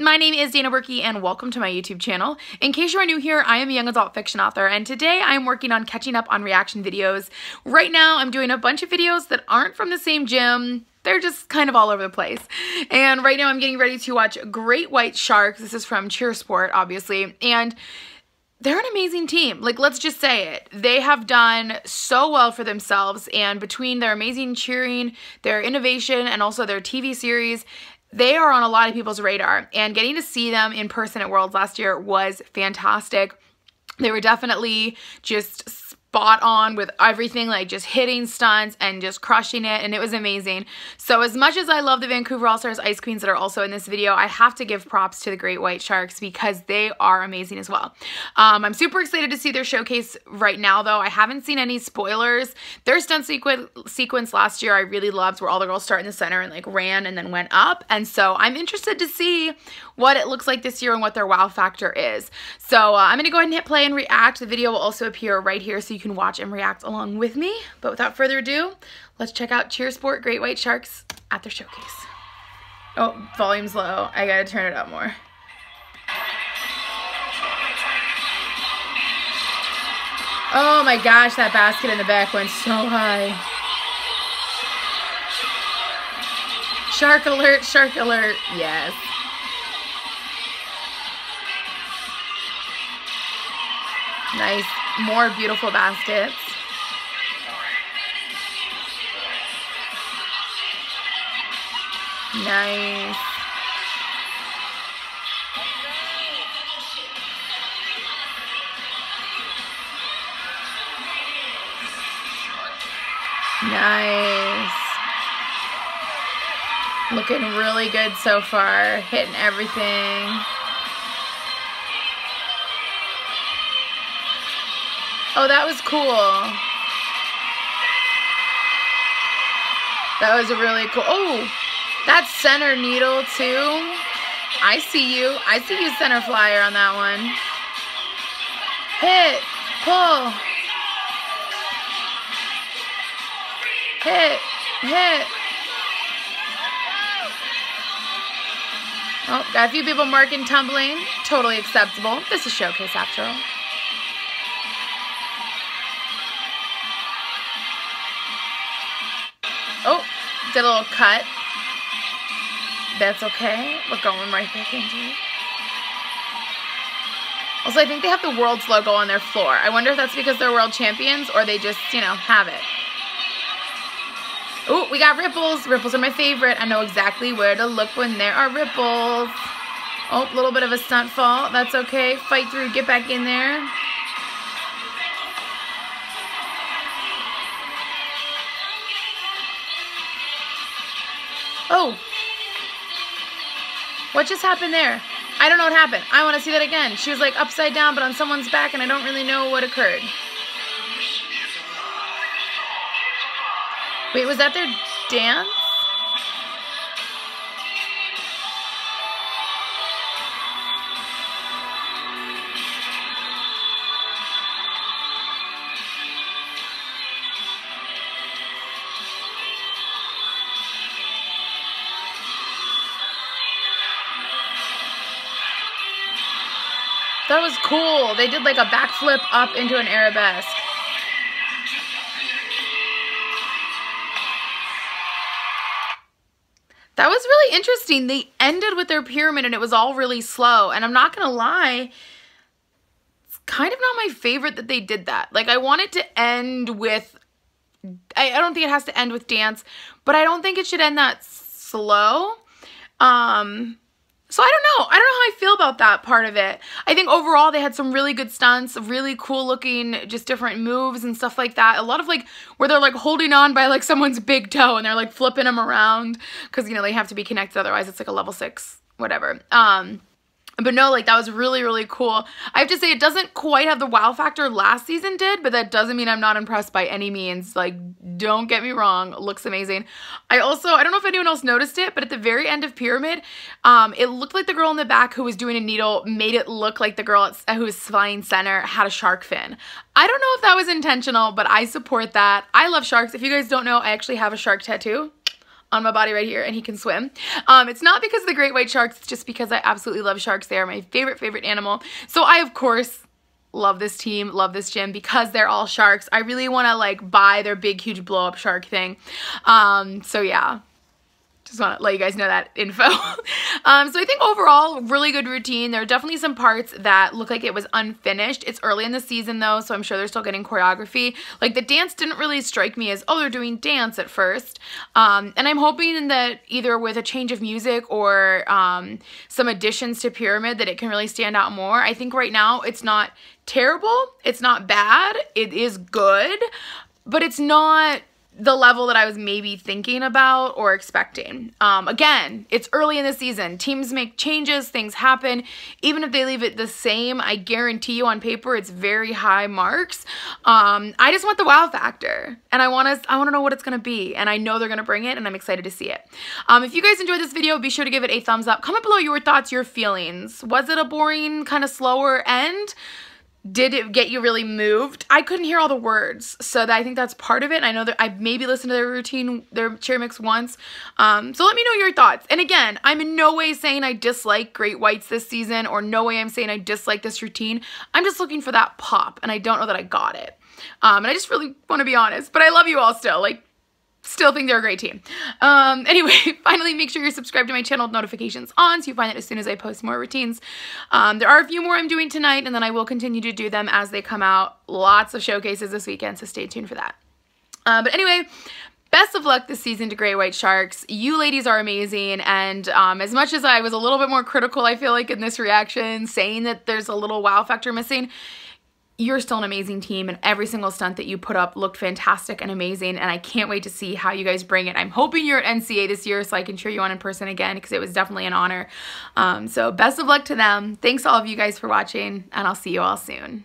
My name is Dana Burkey and welcome to my YouTube channel. In case you are new here, I am a young adult fiction author and today I am working on catching up on reaction videos. Right now I'm doing a bunch of videos that aren't from the same gym, they're just kind of all over the place. And right now I'm getting ready to watch Great White Sharks. This is from Cheersport, obviously. And they're an amazing team. Like, let's just say it. They have done so well for themselves, and between their amazing cheering, their innovation, and also their TV series, they are on a lot of people's radar. And getting to see them in person at Worlds last year was fantastic. They were definitely just spot on with everything, like just hitting stunts and just crushing it, and it was amazing. So as much as I love the Vancouver All-Stars Ice Queens that are also in this video, I have to give props to the Great White Sharks because they are amazing as well. Um, I'm super excited to see their showcase right now, though. I haven't seen any spoilers. Their stunt sequ sequence last year I really loved where all the girls start in the center and like ran and then went up, and so I'm interested to see what it looks like this year and what their wow factor is. So uh, I'm going to go ahead and hit play and react. The video will also appear right here so you can watch and react along with me. But without further ado, let's check out Cheersport Great White Sharks at their showcase. Oh, volume's low. I gotta turn it up more. Oh my gosh, that basket in the back went so high. Shark alert, shark alert. Yes. Nice. More beautiful baskets. Nice. Nice. Looking really good so far. Hitting everything. Oh, that was cool. That was a really cool. Oh, that center needle too. I see you. I see you center flyer on that one. Hit. Pull. Hit. Hit. Oh, got a few people marking tumbling. Totally acceptable. This is showcase after all. Oh, did a little cut. That's okay. We're going right back into it. Also, I think they have the world's logo on their floor. I wonder if that's because they're world champions or they just, you know, have it. Oh, we got ripples. Ripples are my favorite. I know exactly where to look when there are ripples. Oh, a little bit of a stunt fall. That's okay. Fight through. Get back in there. Oh. What just happened there? I don't know what happened. I want to see that again. She was like upside down but on someone's back and I don't really know what occurred. Wait, was that their dance? That was cool. They did like a backflip up into an arabesque. That was really interesting. They ended with their pyramid and it was all really slow. And I'm not going to lie, it's kind of not my favorite that they did that. Like, I want it to end with, I, I don't think it has to end with dance, but I don't think it should end that slow. Um, so I don't know. I don't know how I feel about that part of it. I think overall they had some really good stunts, really cool looking, just different moves and stuff like that. A lot of like where they're like holding on by like someone's big toe and they're like flipping them around because you know they have to be connected otherwise it's like a level six whatever. Um, but no, like that was really, really cool. I have to say it doesn't quite have the wow factor last season did, but that doesn't mean I'm not impressed by any means. Like, don't get me wrong, looks amazing. I also, I don't know if anyone else noticed it, but at the very end of Pyramid, um, it looked like the girl in the back who was doing a needle made it look like the girl who was flying center had a shark fin. I don't know if that was intentional, but I support that. I love sharks. If you guys don't know, I actually have a shark tattoo on my body right here and he can swim. Um, it's not because of the great white sharks, it's just because I absolutely love sharks. They are my favorite, favorite animal. So I, of course, love this team, love this gym because they're all sharks. I really want to like buy their big, huge blow up shark thing. Um, so yeah, just want to let you guys know that info. um, so I think overall, really good routine. There are definitely some parts that look like it was unfinished. It's early in the season though, so I'm sure they're still getting choreography. Like the dance didn't really strike me as, oh, they're doing dance at first. Um, and I'm hoping that either with a change of music or um, some additions to Pyramid that it can really stand out more. I think right now it's not terrible. It's not bad. It is good, but it's not the level that I was maybe thinking about or expecting. Um, again, it's early in the season. Teams make changes, things happen. Even if they leave it the same, I guarantee you on paper it's very high marks. Um, I just want the wow factor, and I want to I want to know what it's gonna be, and I know they're gonna bring it, and I'm excited to see it. Um, if you guys enjoyed this video, be sure to give it a thumbs up. Comment below your thoughts, your feelings. Was it a boring, kind of slower end? Did it get you really moved? I couldn't hear all the words, so that, I think that's part of it. I know that I maybe listened to their routine, their cheer mix once. Um, so let me know your thoughts. And again, I'm in no way saying I dislike Great Whites this season, or no way I'm saying I dislike this routine. I'm just looking for that pop, and I don't know that I got it. Um, and I just really want to be honest, but I love you all still. Like, still think they're a great team. Um, anyway, finally, make sure you're subscribed to my channel with notifications on so you find it as soon as I post more routines. Um, there are a few more I'm doing tonight, and then I will continue to do them as they come out. Lots of showcases this weekend, so stay tuned for that. Uh, but anyway, best of luck this season to Great White Sharks. You ladies are amazing, and um, as much as I was a little bit more critical, I feel like in this reaction, saying that there's a little wow factor missing, you're still an amazing team and every single stunt that you put up looked fantastic and amazing and I can't wait to see how you guys bring it. I'm hoping you're at NCA this year so I can cheer you on in person again because it was definitely an honor. Um, so best of luck to them. Thanks all of you guys for watching and I'll see you all soon.